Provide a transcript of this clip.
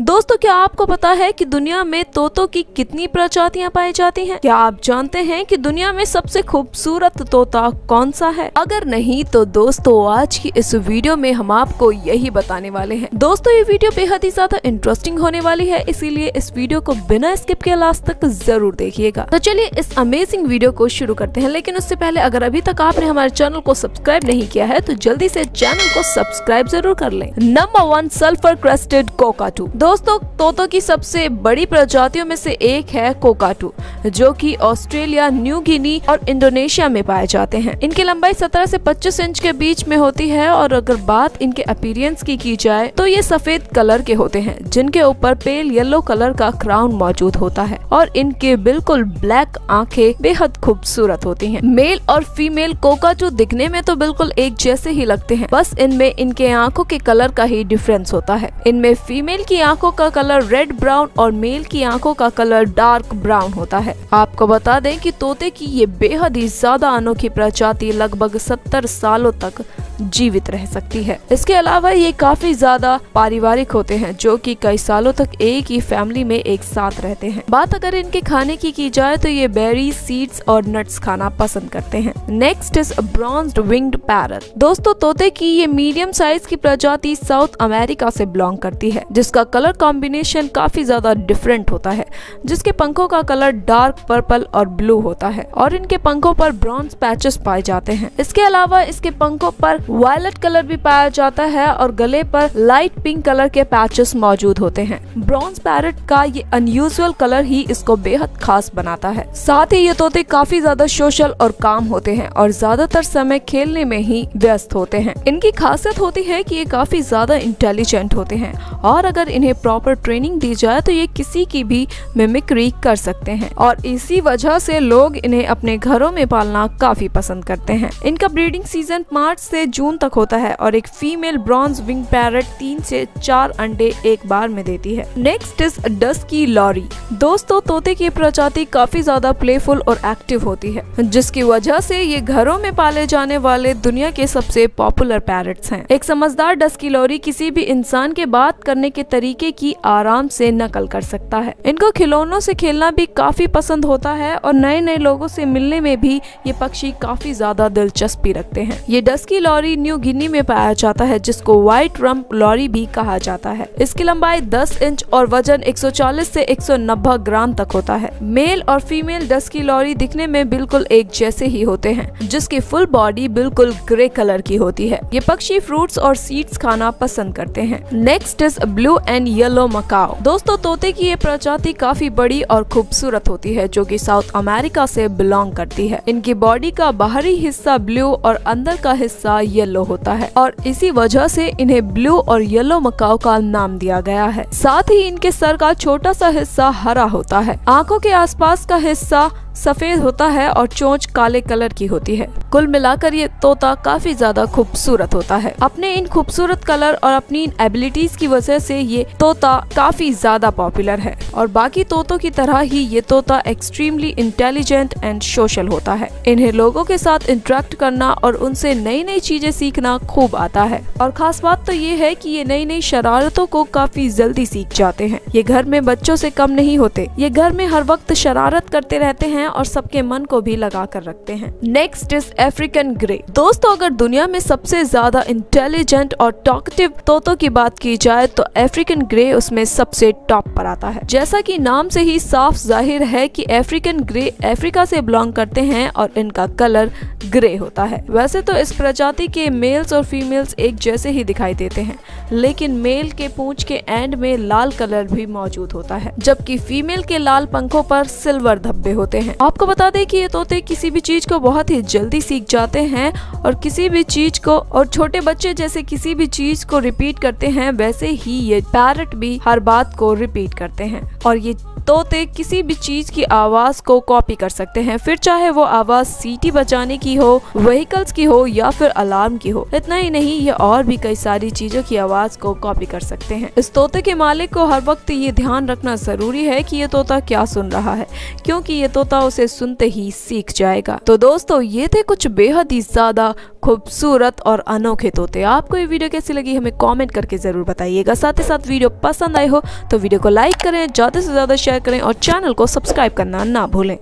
दोस्तों, क्या आपको पता है कि दुनिया में तोतों की कितनी प्रजातियाँ पाई जाती हैं? क्या आप जानते हैं कि दुनिया में सबसे खूबसूरत तोता कौन सा है? अगर नहीं तो दोस्तों, आज की इस वीडियो में हम आपको यही बताने वाले हैं। दोस्तों, ये वीडियो बेहद ही ज़्यादा इंटरेस्टिंग होने वाली है, इसीलिए इस वीडियो को बिना स्किप के लास्ट तक ज़रूर देखिएगा। तो चलिए इस अमेजिंग वीडियो को शुरू करते हैं, लेकिन उससे पहले अगर अभी तक आपने हमारे चैनल को सब्सक्राइब नहीं किया है तो जल्दी ऐसी चैनल को सब्सक्राइब ज़रूर कर ले। Number one sulphur crested cockatoo दोस्तों, तोतों की सबसे बड़ी प्रजातियों में से एक है कोकाटू, जो कि ऑस्ट्रेलिया, न्यू गिनी और इंडोनेशिया में पाए जाते हैं इनकी लंबाई 17 से 25 इंच के बीच में होती है और अगर बात इनके अपीरियंस की की जाए तो ये सफ़ेद कलर के होते हैं, जिनके ऊपर पेल येलो कलर का क्राउन मौजूद होता है और इनके बिल्कुल ब्लैक आँखें बेहद खूबसूरत होती हैं। मेल और फीमेल कोकाटू दिखने में तो बिल्कुल एक जैसे ही लगते हैं, बस इनमें इनके आँखों के कलर का ही डिफरेंस होता है इनमें फीमेल की आँखों का कलर रेड, ब्राउन और मेल की आँखों का कलर डार्क ब्राउन होता है। आपको बता दें कि तोते की ये बेहद ही ज़्यादा अनोखी प्रजाति लगभग सत्तर सालों तक जीवित रह सकती है। इसके अलावा ये काफ़ी ज़्यादा पारिवारिक होते हैं, जो कि कई सालों तक एक ही फैमिली में एक साथ रहते हैं। बात अगर इनके खाने की की जाए तो ये बेरी सीड्स और नट्स खाना पसंद करते हैं। Next is bronze winged parrot. दोस्तों, तोते की ये मीडियम साइज़ की प्रजाति साउथ अमेरिका से बिलोंग करती है, जिसका कलर कॉम्बिनेशन काफ़ी ज़्यादा डिफरेंट होता है, जिसके पंखों का कलर डार्क पर्पल और ब्लू होता है, और इनके पंखों पर ब्रॉन्ज पैचेस पाए जाते हैं। इसके अलावा इसके पंखों पर वायलेट कलर भी पाया जाता है और गले पर लाइट पिंक कलर के पैचेस मौजूद होते हैं। ब्रॉन्ज पैरट का ये अनयूजुअल कलर ही इसको बेहद खास बनाता है। साथ ही ये तोते काफ़ी ज़्यादा सोशल और काम होते हैं और ज़्यादातर समय खेलने में ही व्यस्त होते हैं। इनकी खासियत होती है कि ये काफ़ी ज़्यादा इंटेलिजेंट होते हैं और अगर इन्हें प्रॉपर ट्रेनिंग दी जाए तो ये किसी की भी मिमिक्री कर सकते हैं और इसी वजह से लोग इन्हें अपने घरों में पालना काफ़ी पसंद करते हैं। इनका ब्रीडिंग सीज़न मार्च से जून तक होता है और एक फीमेल ब्रॉन्ज विंग पैरट तीन से चार अंडे एक बार में देती है। नेक्स्ट इज़ डस्की लॉरी दोस्तों, तोते की प्रजाति काफ़ी ज़्यादा प्लेफुल और एक्टिव होती है, जिसकी वजह से ये घरों में पाले जाने वाले दुनिया के सबसे पॉपुलर पैरट्स हैं। एक समझदार डस्की लॉरी किसी भी इंसान के बात करने के तरीके की आराम से नकल कर सकता है। इनको खिलौनों से खेलना भी काफ़ी पसंद होता है और नए नए लोगों से मिलने में भी ये पक्षी काफ़ी ज़्यादा दिलचस्पी रखते हैं। ये डस्की लॉरी न्यू गिनी में पाया जाता है, जिसको व्हाइट रंप लॉरी भी कहा जाता है। इसकी लंबाई 10 इंच और वज़न 140 से 190 ग्राम तक होता है। मेल और फीमेल डस्की लॉरी दिखने में बिल्कुल एक जैसे ही होते हैं, जिसकी फुल बॉडी बिल्कुल ग्रे कलर की होती है। ये पक्षी फ्रूट्स और सीड्स खाना पसंद करते हैं। Next is blue and yellow macaw दोस्तों, तोते की ये प्रजाति काफ़ी बड़ी और खूबसूरत होती है, जो की साउथ अमेरिका से बिलोंग करती है। इनकी बॉडी का बाहरी हिस्सा ब्लू और अंदर का हिस्सा येलो होता है और इसी वजह से इन्हें ब्लू और येलो मकाओ का नाम दिया गया है। साथ ही इनके सर का छोटा सा हिस्सा हरा होता है। आँखों के आसपास का हिस्सा सफ़ेद होता है और चोंच काले कलर की होती है। कुल मिलाकर ये तोता काफ़ी ज़्यादा खूबसूरत होता है। अपने इन खूबसूरत कलर और अपनी इन एबिलिटीज की वजह से ये तोता काफ़ी ज़्यादा पॉपुलर है। और बाकी तोतों की तरह ही ये तोता एक्सट्रीमली इंटेलिजेंट एंड सोशल होता है। इन्हें लोगों के साथ इंटरेक्ट करना और उनसे नई नई चीज़ें सीखना खूब आता है। और खास बात तो ये है कि ये नई नई शरारतों को काफ़ी जल्दी सीख जाते हैं। ये घर में बच्चों से कम नहीं होते। ये घर में हर वक्त शरारत करते रहते हैं और सबके मन को भी लगा कर रखते हैं। नेक्स्ट इज़ अफ्रीकन ग्रे दोस्तों, अगर दुनिया में सबसे ज़्यादा इंटेलिजेंट और टॉकटिव तोतों की बात की जाए तो अफ्रीकन ग्रे उसमें सबसे टॉप पर आता है। जैसा कि नाम से ही साफ़ ज़ाहिर है कि अफ्रीकन ग्रे अफ्रीका से बिलोंग करते हैं और इनका कलर ग्रे होता है। वैसे तो इस प्रजाति के मेल्स और फीमेल्स एक जैसे ही दिखाई देते हैं, लेकिन मेल के पूंछ के एंड में लाल कलर भी मौजूद होता है, जबकि फीमेल के लाल पंखों पर सिल्वर धब्बे होते हैं। आपको बता दें कि ये तोते किसी भी चीज़ को बहुत ही जल्दी सीख जाते हैं और किसी भी चीज़ को और छोटे बच्चे जैसे किसी भी चीज़ को रिपीट करते हैं, वैसे ही ये पैरट भी हर बात को रिपीट करते हैं। और ये तोते किसी भी चीज़ की आवाज़ को कॉपी कर सकते हैं। फिर चाहे वो आवाज़ सीटी बजाने की हो व्हीकल्स की हो या फिर अलार्म की हो, इतना ही नहीं, ये और भी कई सारी चीज़ों की आवाज़ को कॉपी कर सकते हैं। इस तोते के मालिक को हर वक्त ये ध्यान रखना ज़रूरी है कि ये तोता क्या सुन रहा है, क्योंकि ये तोता उसे सुनते ही सीख जाएगा। तो दोस्तों, ये थे कुछ बेहद ही ज़्यादा खूबसूरत और अनोखे तोते। आपको ये वीडियो कैसी लगी, हमें कमेंट करके ज़रूर बताइएगा। साथ ही साथ वीडियो पसंद आए हो तो वीडियो को लाइक करें, ज़्यादा से ज़्यादा शेयर करें और चैनल को सब्सक्राइब करना ना भूलें।